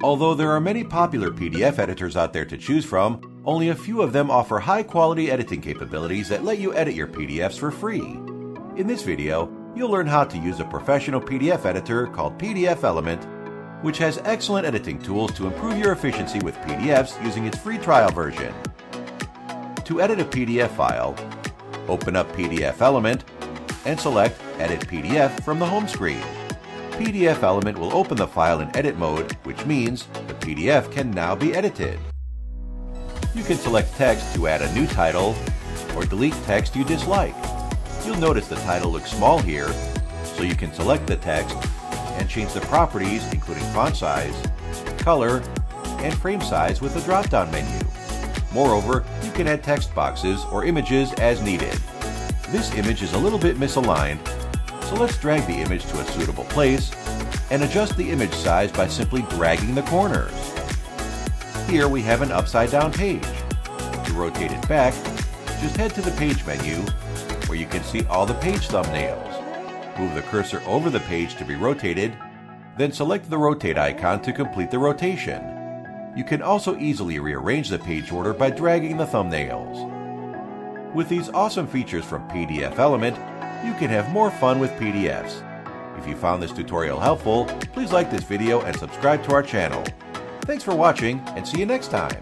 Although there are many popular PDF editors out there to choose from, only a few of them offer high quality editing capabilities that let you edit your PDFs for free. In this video, you'll learn how to use a professional PDF editor called PDF Element, which has excellent editing tools to improve your efficiency with PDFs using its free trial version. To edit a PDF file, open up PDF Element and select Edit PDF from the home screen. PDF Element will open the file in edit mode, which means the PDF can now be edited. You can select text to add a new title or delete text you dislike. You'll notice the title looks small here, so you can select the text and change the properties including font size, color, and frame size with the drop-down menu. Moreover, you can add text boxes or images as needed. This image is a little bit misaligned, so let's drag the image to a suitable place and adjust the image size by simply dragging the corners. Here we have an upside down page. To rotate it back, just head to the page menu where you can see all the page thumbnails. Move the cursor over the page to be rotated, then select the rotate icon to complete the rotation. You can also easily rearrange the page order by dragging the thumbnails. With these awesome features from PDF Element, you can have more fun with PDFs. If you found this tutorial helpful, please like this video and subscribe to our channel. Thanks for watching and see you next time.